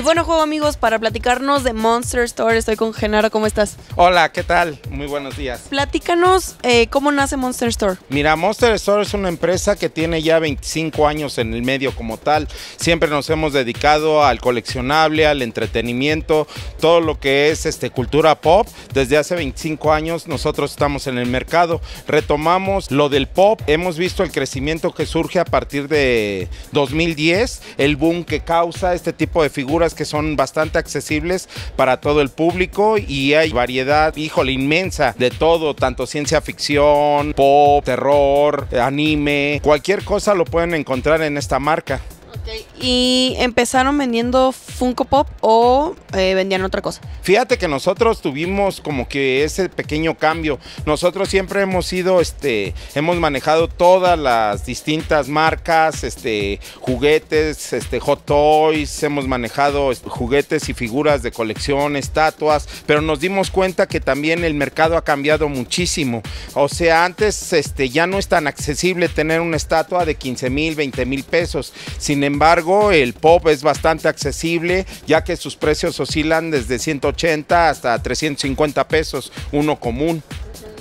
Y bueno, juego amigos, para platicarnos de Monster Store, estoy con Genaro, ¿cómo estás? Hola, ¿qué tal? Muy buenos días. Platícanos eh, cómo nace Monster Store. Mira, Monster Store es una empresa que tiene ya 25 años en el medio como tal. Siempre nos hemos dedicado al coleccionable, al entretenimiento, todo lo que es este, cultura pop. Desde hace 25 años nosotros estamos en el mercado. Retomamos lo del pop. Hemos visto el crecimiento que surge a partir de 2010, el boom que causa este tipo de figuras que son bastante accesibles para todo el público y hay variedad, híjole, inmensa de todo, tanto ciencia ficción, pop, terror, anime, cualquier cosa lo pueden encontrar en esta marca. ¿Y empezaron vendiendo Funko Pop o eh, vendían otra cosa? Fíjate que nosotros tuvimos como que ese pequeño cambio. Nosotros siempre hemos sido, este, hemos manejado todas las distintas marcas, este, juguetes, este, hot toys, hemos manejado este, juguetes y figuras de colección, estatuas, pero nos dimos cuenta que también el mercado ha cambiado muchísimo. O sea, antes este, ya no es tan accesible tener una estatua de 15 mil, 20 mil pesos. Sin embargo, el pop es bastante accesible, ya que sus precios oscilan desde 180 hasta 350 pesos, uno común.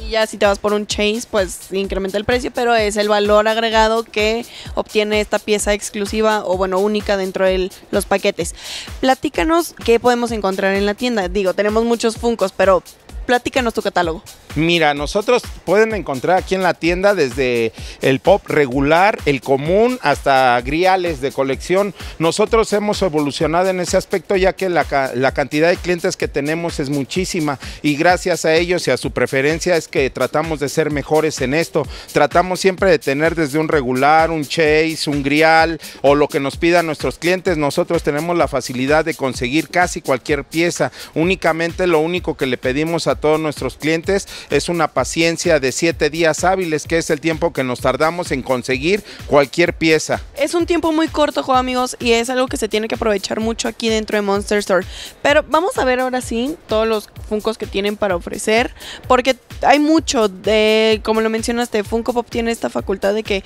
Y ya si te vas por un Chase, pues incrementa el precio, pero es el valor agregado que obtiene esta pieza exclusiva o bueno, única dentro de los paquetes. Platícanos qué podemos encontrar en la tienda. Digo, tenemos muchos Funcos, pero platícanos tu catálogo. Mira, nosotros pueden encontrar aquí en la tienda desde el pop regular, el común, hasta griales de colección. Nosotros hemos evolucionado en ese aspecto ya que la, cantidad de clientes que tenemos es muchísima y gracias a ellos y a su preferencia es que tratamos de ser mejores en esto. Tratamos siempre de tener desde un regular, un chase, un grial o lo que nos pidan nuestros clientes. Nosotros tenemos la facilidad de conseguir casi cualquier pieza. Únicamente lo único que le pedimos a todos nuestros clientes es una paciencia de siete días hábiles, que es el tiempo que nos tardamos en conseguir cualquier pieza. Es un tiempo muy corto, juego amigos, y es algo que se tiene que aprovechar mucho aquí dentro de Monster Store. Pero vamos a ver ahora sí todos los Funcos que tienen para ofrecer, porque hay mucho de, como lo mencionaste, Funko Pop tiene esta facultad de que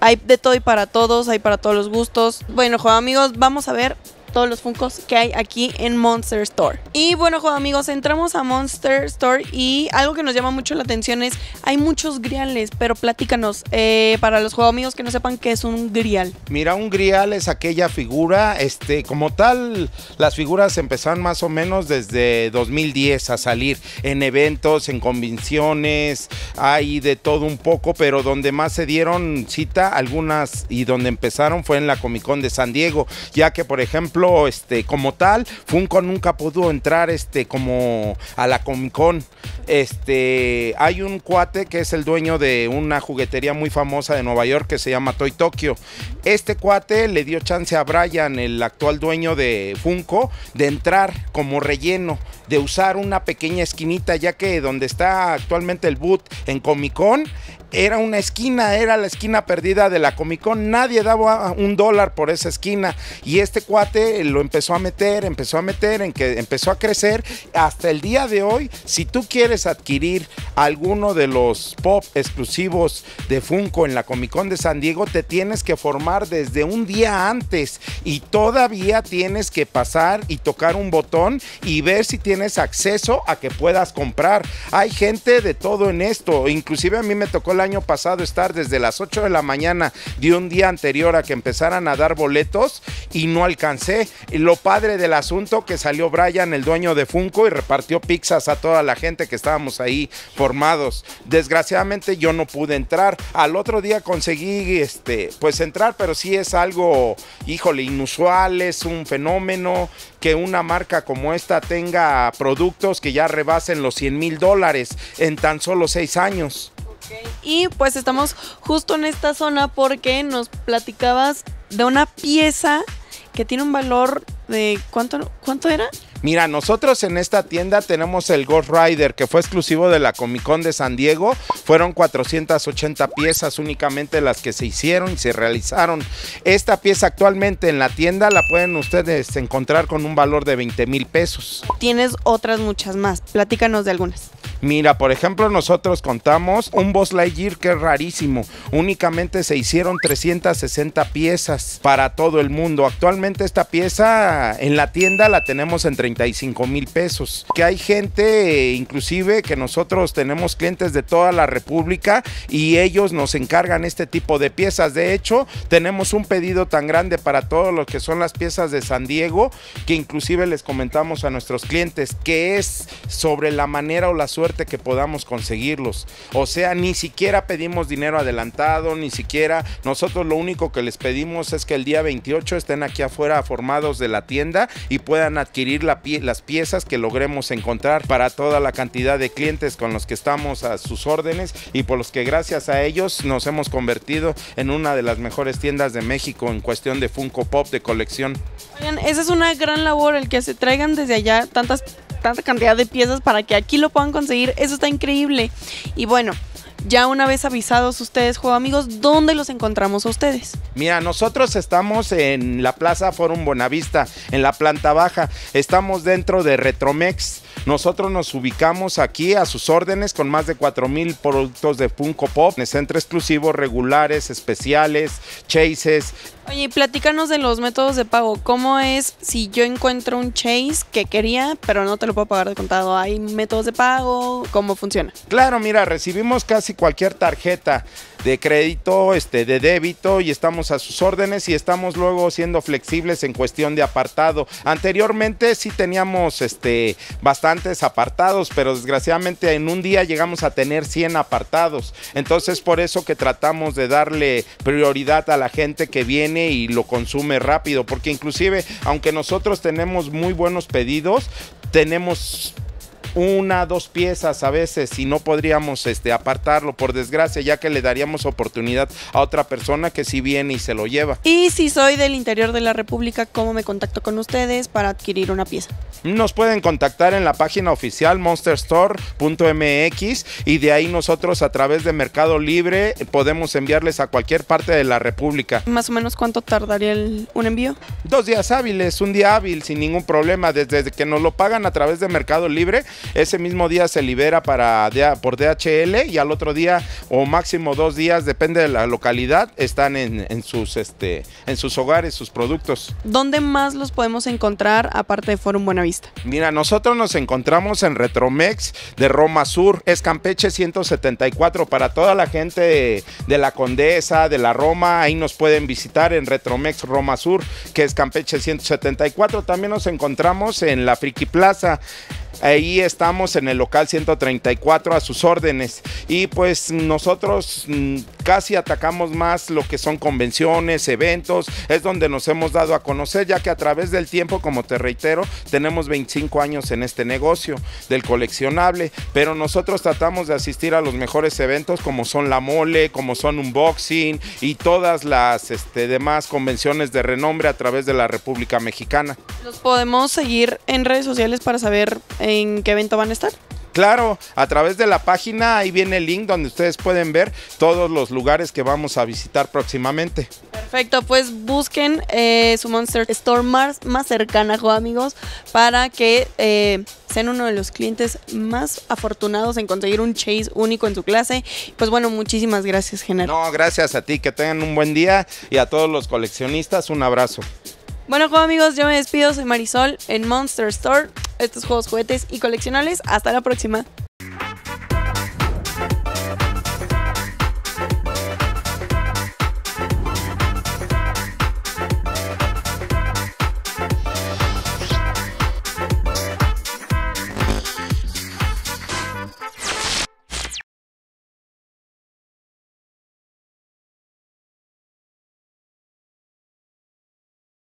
hay de todo y para todos, hay para todos los gustos. Bueno, amigos, vamos a ver todos los Funkos que hay aquí en Monster Store. Y bueno, juego amigos, entramos a Monster Store y algo que nos llama mucho la atención es, hay muchos griales, pero platícanos, eh, para los juego amigos que no sepan qué es un grial. Mira, un grial es aquella figura, este, como tal, las figuras empezaron más o menos desde 2010 a salir en eventos, en convenciones, hay de todo un poco, pero donde más se dieron cita algunas y donde empezaron fue en la Comic Con de San Diego, ya que por ejemplo este, como tal, Funko nunca pudo entrar este, como a la Comic Con. Este, hay un cuate que es el dueño de una juguetería muy famosa de Nueva York que se llama Toy Tokyo. Este cuate le dio chance a Brian, el actual dueño de Funko, de entrar como relleno, de usar una pequeña esquinita, ya que donde está actualmente el boot en Comic Con era una esquina, era la esquina perdida de la Comic Con, nadie daba un dólar por esa esquina y este cuate lo empezó a meter, empezó a meter, en que empezó a crecer hasta el día de hoy. Si tú quieres adquirir alguno de los pop exclusivos de Funko en la Comic Con de San Diego, te tienes que formar desde un día antes y todavía tienes que pasar y tocar un botón y ver si tienes acceso a que puedas comprar. Hay gente de todo en esto, inclusive a mí me tocó el año pasado estar desde las 8 de la mañana de un día anterior a que empezaran a dar boletos y no alcancé. Lo padre del asunto que salió Brian, el dueño de Funko, y repartió pizzas a toda la gente que estábamos ahí formados. Desgraciadamente yo no pude entrar. Al otro día conseguí este, pues entrar, pero sí es algo, híjole, inusual, es un fenómeno que una marca como esta tenga productos que ya rebasen los 100 mil dólares en tan solo seis años. Y pues estamos justo en esta zona porque nos platicabas de una pieza que tiene un valor de ¿cuánto, cuánto era? Mira, nosotros en esta tienda tenemos el Ghost Rider que fue exclusivo de la Comic Con de San Diego. Fueron 480 piezas únicamente las que se hicieron y se realizaron. Esta pieza actualmente en la tienda la pueden ustedes encontrar con un valor de 20 mil pesos. Tienes otras muchas más. Platícanos de algunas. Mira, por ejemplo, nosotros contamos un Boss Lightyear que es rarísimo. Únicamente se hicieron 360 piezas para todo el mundo. Actualmente esta pieza en la tienda la tenemos en 35 mil pesos. Que hay gente, inclusive, que nosotros tenemos clientes de toda la República y ellos nos encargan este tipo de piezas. De hecho, tenemos un pedido tan grande para todo lo que son las piezas de San Diego que inclusive les comentamos a nuestros clientes que es sobre la manera o la suerte que podamos conseguirlos. O sea, ni siquiera pedimos dinero adelantado, ni siquiera nosotros lo único que les pedimos es que el día 28 estén aquí afuera formados de la tienda y puedan adquirir las piezas que logremos encontrar para toda la cantidad de clientes con los que estamos a sus órdenes y por los que gracias a ellos nos hemos convertido en una de las mejores tiendas de México en cuestión de Funko Pop de colección. Oigan, esa es una gran labor el que se traigan desde allá tantas tanta cantidad de piezas para que aquí lo puedan conseguir. Eso está increíble. Y bueno, ya una vez avisados ustedes, juego amigos, ¿dónde los encontramos a ustedes? Mira, nosotros estamos en la Plaza Forum Buenavista, en la planta baja. Estamos dentro de Retromex. Nosotros nos ubicamos aquí a sus órdenes con más de 4000 productos de Funko Pop, centro exclusivos, regulares, especiales, chases, Oye, platícanos de los métodos de pago. ¿Cómo es si yo encuentro un Chase que quería, pero no te lo puedo pagar de contado? ¿Hay métodos de pago? ¿Cómo funciona? Claro, mira, recibimos casi cualquier tarjeta de crédito, este, de débito y estamos a sus órdenes y estamos luego siendo flexibles en cuestión de apartado. Anteriormente sí teníamos este, bastantes apartados, pero desgraciadamente en un día llegamos a tener 100 apartados. Entonces por eso que tratamos de darle prioridad a la gente que viene y lo consume rápido, porque inclusive aunque nosotros tenemos muy buenos pedidos, tenemos una, dos piezas a veces y no podríamos este, apartarlo por desgracia, ya que le daríamos oportunidad a otra persona que si viene y se lo lleva. Y si soy del interior de la República, ¿cómo me contacto con ustedes para adquirir una pieza? Nos pueden contactar en la página oficial monsterstore.mx y de ahí nosotros a través de Mercado Libre podemos enviarles a cualquier parte de la República. ¿Más o menos cuánto tardaría un envío? Dos días hábiles, un día hábil sin ningún problema. Desde que nos lo pagan a través de Mercado Libre, ese mismo día se libera para, por DHL y al otro día o máximo dos días, depende de la localidad, están en, sus, este, en sus hogares, sus productos. ¿Dónde más los podemos encontrar aparte de Forum Buenavista? Mira, nosotros nos encontramos en Retromex de Roma Sur, es Campeche 174 para toda la gente de, de la Condesa, de la Roma, ahí nos pueden visitar en Retromex Roma Sur, que es Campeche 174. También nos encontramos en la Friki Plaza Ahí estamos en el local 134 a sus órdenes. Y pues nosotros mm, casi atacamos más lo que son convenciones, eventos, es donde nos hemos dado a conocer ya que a través del tiempo, como te reitero, tenemos 25 años en este negocio del coleccionable, pero nosotros tratamos de asistir a los mejores eventos como son la mole, como son unboxing y todas las este, demás convenciones de renombre a través de la República Mexicana. Los podemos seguir en redes sociales para saber en qué evento van a estar. Claro, a través de la página ahí viene el link donde ustedes pueden ver todos los lugares que vamos a visitar próximamente. Perfecto, pues busquen eh, su Monster Store más, más cercana, amigos, para que eh, sean uno de los clientes más afortunados en conseguir un chase único en su clase. Pues bueno, muchísimas gracias, General. No, gracias a ti, que tengan un buen día y a todos los coleccionistas un abrazo. Bueno, amigos, yo me despido, soy Marisol en Monster Store. Estos juegos, juguetes y coleccionables. Hasta la próxima.